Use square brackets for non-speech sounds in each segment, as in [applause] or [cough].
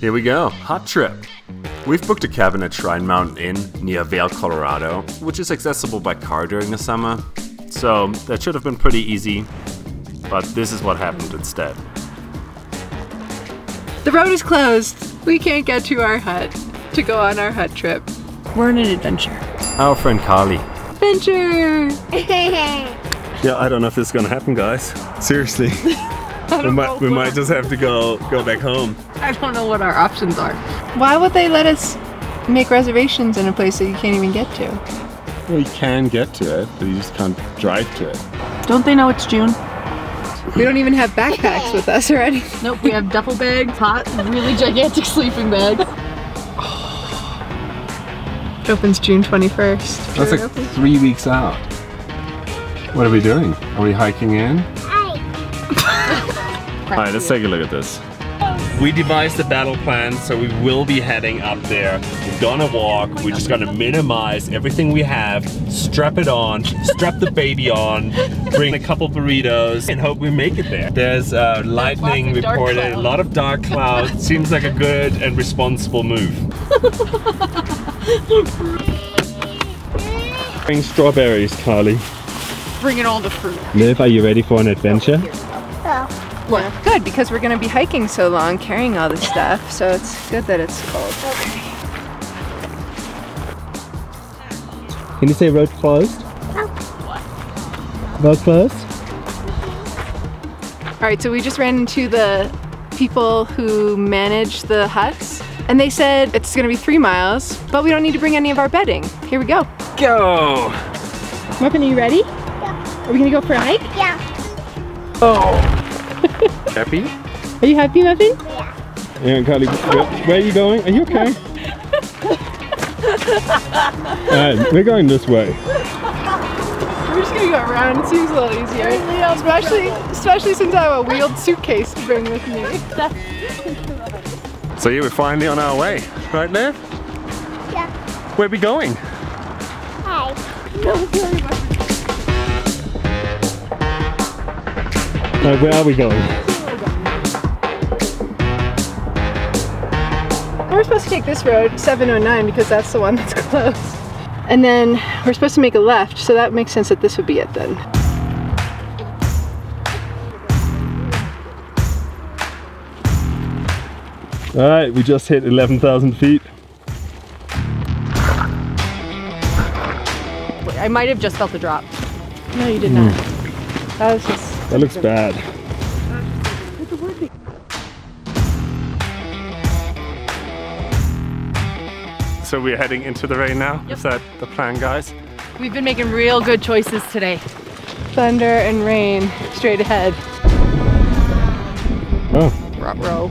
Here we go, hut trip. We've booked a cabin at Shrine Mountain Inn near Vail, Colorado, which is accessible by car during the summer. So that should have been pretty easy, but this is what happened instead. The road is closed. We can't get to our hut to go on our hut trip. We're on an adventure. Our friend Carly. Adventure! [laughs] Yeah, I don't know if this is gonna happen, guys. Seriously. [laughs] we might, we might just have to go go back home. I don't know what our options are. Why would they let us make reservations in a place that you can't even get to? Well, you can get to it, but you just can't drive to it. Don't they know it's June? We don't even have backpacks with us already. Nope, we have duffel bags, hot, really gigantic sleeping bags. It opens June 21st. That's like three weeks out. What are we doing? Are we hiking in? Alright, let's take a look at this. We devised a battle plan, so we will be heading up there. We're gonna walk, we're just gonna minimize everything we have, strap it on, strap the baby on, bring a couple burritos, and hope we make it there. There's uh, lightning lots reported, a lot of dark clouds. [laughs] Seems like a good and responsible move. [laughs] Bring strawberries, Carly. Bring Bringing all the fruit. Liv, are you ready for an adventure? What? Good, because we're gonna be hiking so long, carrying all this stuff, so it's good that it's cold. Okay. Can you say road closed? Road closed? All right, so we just ran into the people who manage the huts, and they said it's gonna be three miles, but we don't need to bring any of our bedding. Here we go. Go! Muffin, are you ready? Yeah. Are we gonna go for a hike? Oh. Happy? Are you happy, Muffin? Yeah, Carly, where, where are you going? Are you okay? [laughs] Alright, we're going this way. We're just gonna go around. It seems a little easier, especially especially since I have a wheeled suitcase to bring with me. So yeah, we're finally on our way. Right, Liv? Yeah. Where are we going? Hi. [laughs] Like, where are we going? We're supposed to take this road, 709, because that's the one that's [laughs] closed. And then we're supposed to make a left, so that makes sense that this would be it then. Alright, we just hit 11,000 feet. I might have just felt the drop. No, you did not. Hmm. That was just. That looks bad. So we're heading into the rain now? Is that the plan, guys? We've been making real good choices today. Thunder and rain straight ahead. Oh, Row.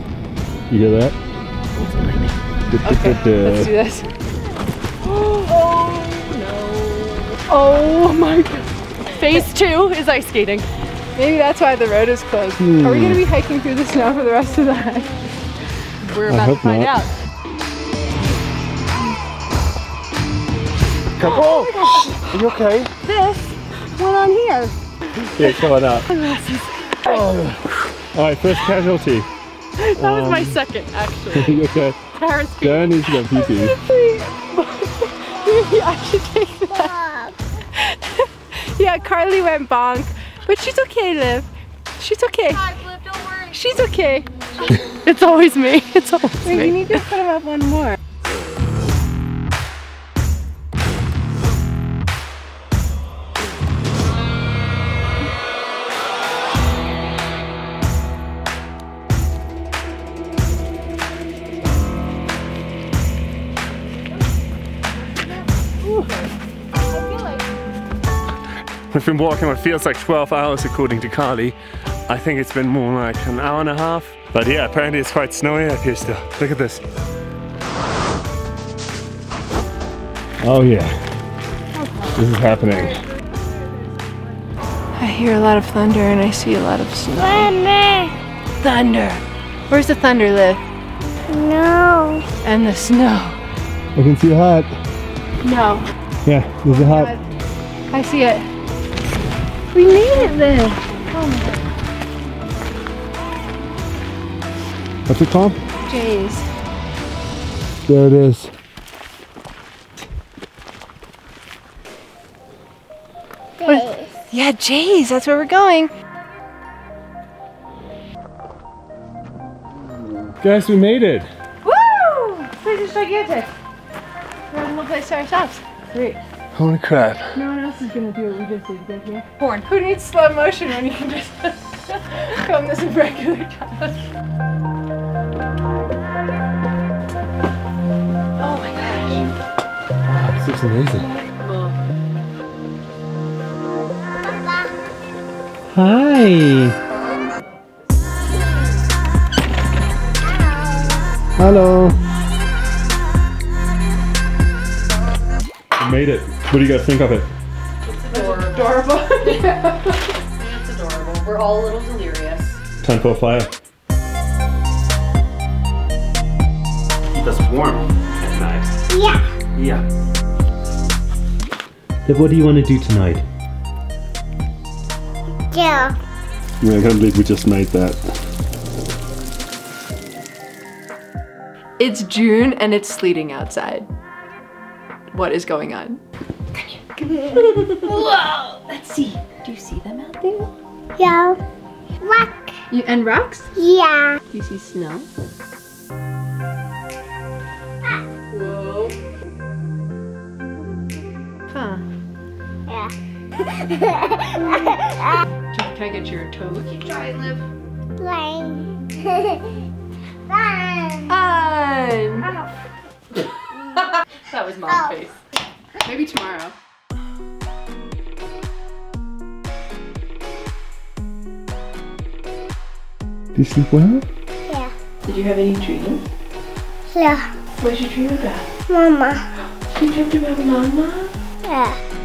you hear that? Okay, [laughs] let's do this. Oh no. Oh my god. Phase two is ice skating. Maybe that's why the road is closed. Are we gonna be hmm. hiking through the snow for the rest of the hike? We're I about to find not. out. Come oh on! Are you okay? This went on here. Yeah, coming up. [laughs] Oh. Alright, first casualty. That was my um, second, [laughs] actually. okay? Paris feet. Darren needs to go pee pee. Maybe I should take that. [laughs] Yeah, Carly went bonk, but she's okay, Liv. She's okay. don't worry. She's okay. It's always me. It's always Wait, me. you need to put him up one more. We've been walking what feels like 12 hours according to Carly. I think it's been more like an hour and a half. But yeah, apparently it's quite snowy up here still. Look at this. Oh yeah. This is happening. I hear a lot of thunder and I see a lot of snow. Thunder. Thunder. Where's the thunder, Liv? No. And the snow. I can see a hut. No. Yeah, there's a hut. I see it. We made it, Liv. What's it called? Jays. There it is. Yeah, Jay's, that's where we're going. Guys, we made it. Woo! This is gigantic. We have a little place to ourselves. Great. Holy crap. No one else is gonna do what we just did to get here. Porn. Who needs slow motion when you can just [laughs] film this in regular time? Oh my gosh. Wow, This looks amazing. Hi. Hello. Made it. What do you guys think of it? Adorable. It's adorable. We're all a little delirious. Time for a fire. Keep us warm at night. Yeah. Yeah. Deb, what do you want to do tonight? Yeah. I can't believe we just made that. It's June and it's sleeting outside. What is going on? [laughs] Whoa! Let's see. Do you see them out there? Yeah. Rock. You, and rocks? Yeah. Do you see snow? Whoa. Huh. Yeah. [laughs] Can I get your toe? Keep trying, Liv. Flying. Fun. Fun! That was oh. mom's Ow. face. Maybe tomorrow. Do you sleep well? Yeah. Did you have any dreams? Yeah. What did you dream about? Mama. You dreamed about mama? Yeah.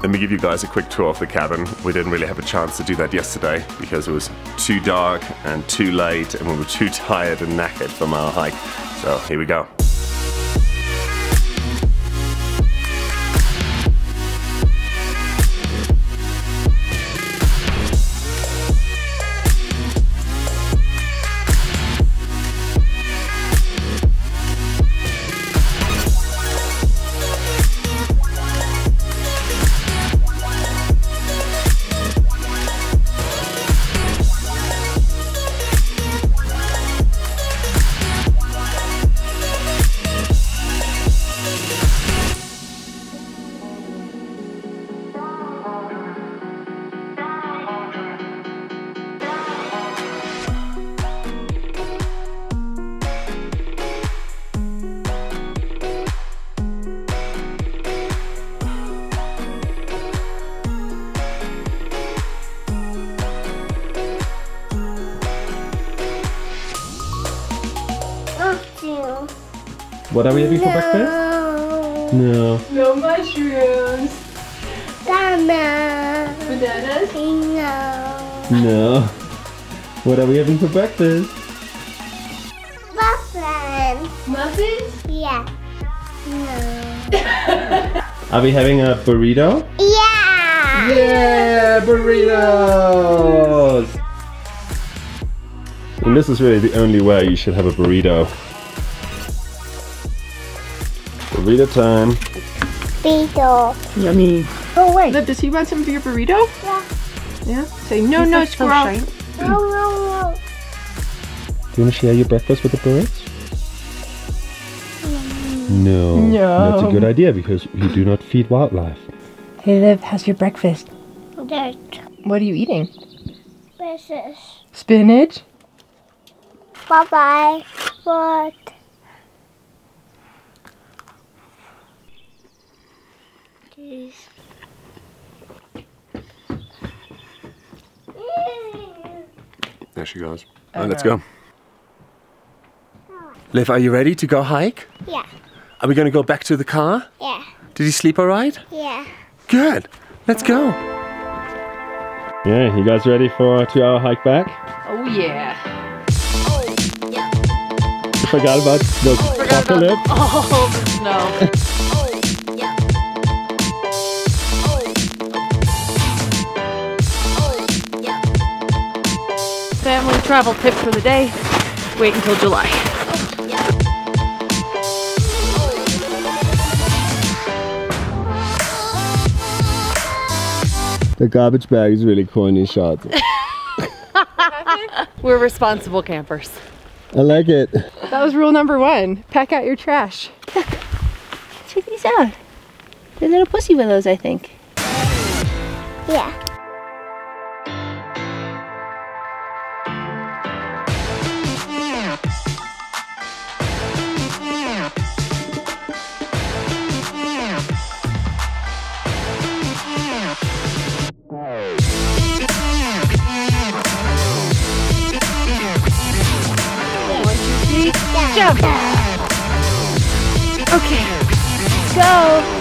Let me give you guys a quick tour of the cabin. We didn't really have a chance to do that yesterday because it was too dark and too late and we were too tired and knackered from our hike. So here we go. What are we having for breakfast? No. No. No mushrooms. Banana. Bananas? No. No. What are we having for breakfast? Muffin. Muffins? Yeah. No. [laughs] Are we having a burrito? Yeah. Yeah, burritos! And this is really the only way you should have a burrito. Burrito time. Beetle. Yummy. Oh wait. Liv, does he want some of your burrito? Yeah. Yeah? Say no, no, squirrel. No, no, Do you want to share your breakfast with the birds? No. No. That's a good idea because you do not feed wildlife. Hey, Liv, how's your breakfast? no. Dirt. What are you eating? Versus. Spinach? Bye bye. What? This. There she goes. Oh, let's go. Liv, are you ready to go hike? Yeah. Are we going to go back to the car? Yeah. Did you sleep all right? Yeah. Good. Let's go. Yeah, you guys ready for a two-hour hike back? Oh, yeah. You forgot about the oh, apocalypse. [laughs] Oh, the travel tip for the day, wait until July. The garbage bag is really corny shot. [laughs] We're responsible campers. I like it. That was rule number one. Pack out your trash. Check these out. They're little pussy willows, I think. Yeah. Okay, Go.